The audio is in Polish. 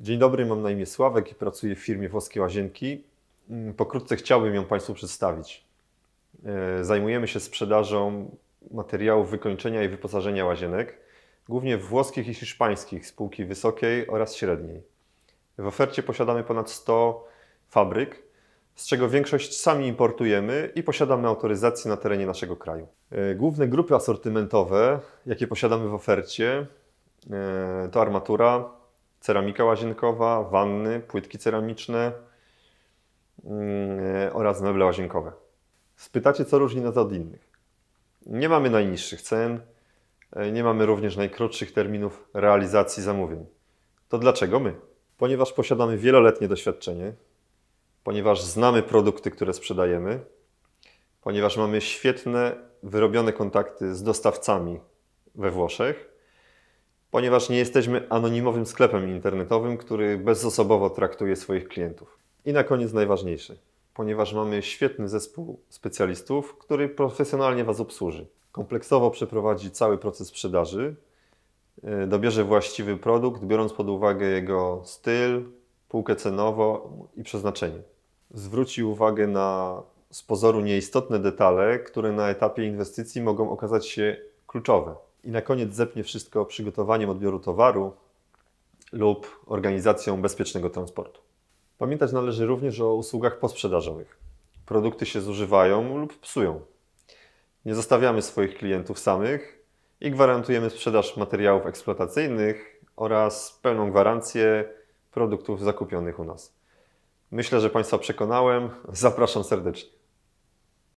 Dzień dobry, mam na imię Sławek i pracuję w firmie Włoskie Łazienki. Mm, Pokrótce chciałbym ją Państwu przedstawić. E, Zajmujemy się sprzedażą materiałów wykończenia i wyposażenia łazienek, głównie włoskich i hiszpańskich spółki wysokiej oraz średniej. W ofercie posiadamy ponad 100 fabryk, z czego większość sami importujemy i posiadamy autoryzację na terenie naszego kraju. E, Główne grupy asortymentowe, jakie posiadamy w ofercie, e, to armatura, ceramika łazienkowa, wanny, płytki ceramiczne mm, oraz meble łazienkowe. Spytacie, co różni nas od innych? Nie mamy najniższych cen, e, nie mamy również najkrótszych terminów realizacji zamówień. To dlaczego my? Ponieważ posiadamy wieloletnie doświadczenie, ponieważ znamy produkty, które sprzedajemy, ponieważ mamy świetne, wyrobione kontakty z dostawcami we Włoszech, ponieważ nie jesteśmy anonimowym sklepem internetowym, który bezosobowo traktuje swoich klientów. I na koniec najważniejsze, ponieważ mamy świetny zespół specjalistów, który profesjonalnie Was obsłuży. Kompleksowo przeprowadzi cały proces sprzedaży, y, dobierze właściwy produkt, biorąc pod uwagę jego styl, półkę cenową i przeznaczenie. Zwróci uwagę na z pozoru nieistotne detale, które na etapie inwestycji mogą okazać się kluczowe. I na koniec zepnie wszystko przygotowaniem odbioru towaru lub organizacją bezpiecznego transportu. Pamiętać należy również o usługach posprzedażowych. Produkty się zużywają lub psują. Nie zostawiamy swoich klientów samych i gwarantujemy sprzedaż materiałów eksploatacyjnych oraz pełną gwarancję produktów zakupionych u nas. Myślę, że Państwa przekonałem. Zapraszam serdecznie.